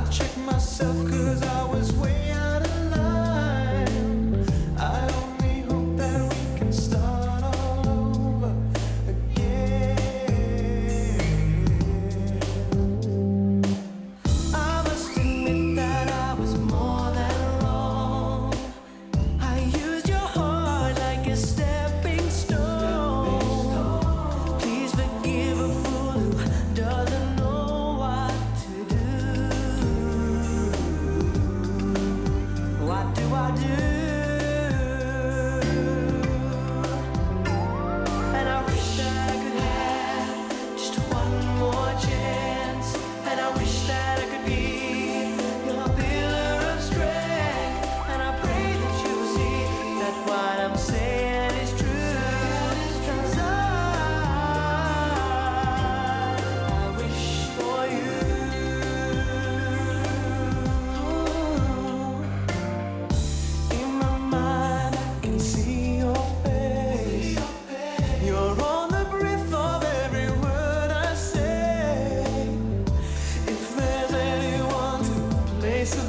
I checked myself cause I was way out.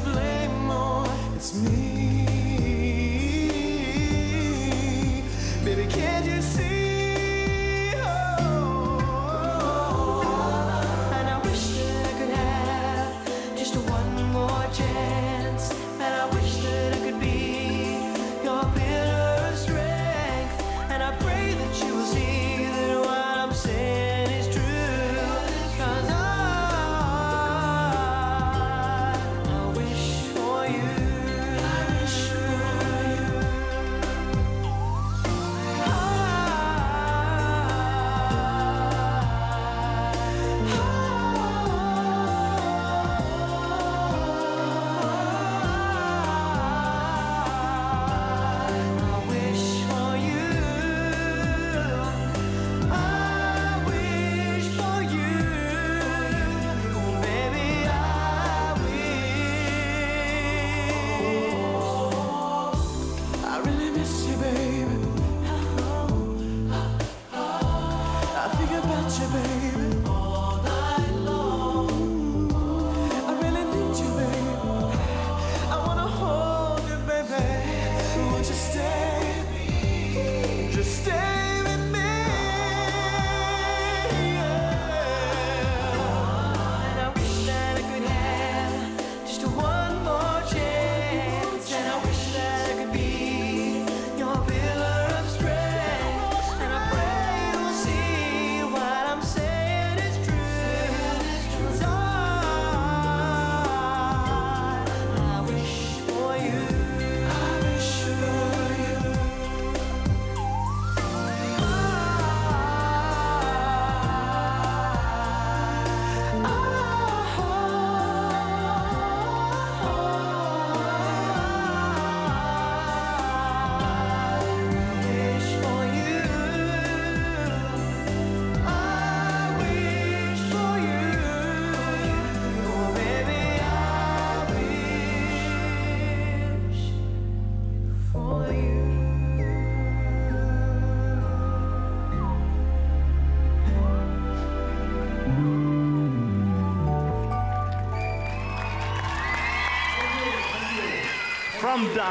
blame more. It's me. you, baby. from down.